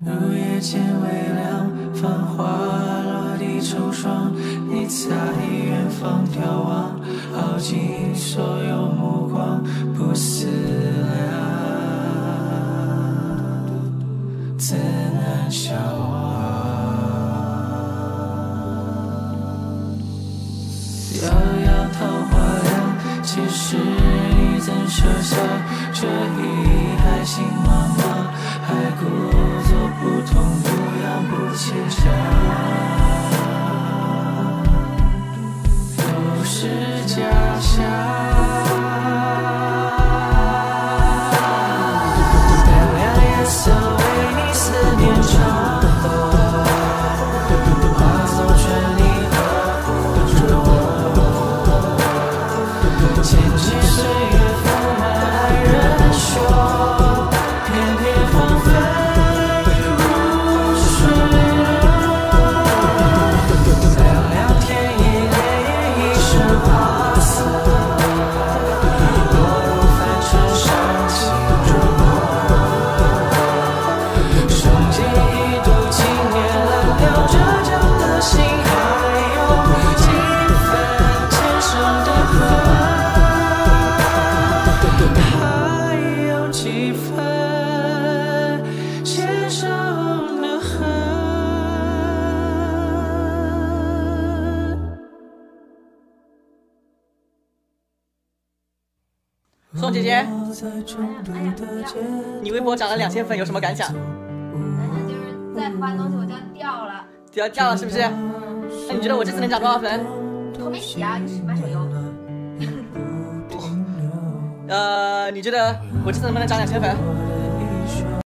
入夜渐微凉，繁华落地成霜。你在远方眺望，耗尽所有目光，不思量，怎能消亡？遥遥桃花凉，前世你怎舍下这一海心茫茫？还故牵强，都是假象。宋姐姐，在中途的街你微博涨了两千粉，有什么感想？难道就是再发东西我就要掉了。就要掉了是不是？那你觉得我这次能涨多少粉？我没洗啊，就是买手油。呃，你觉得我这次能不能涨两千粉？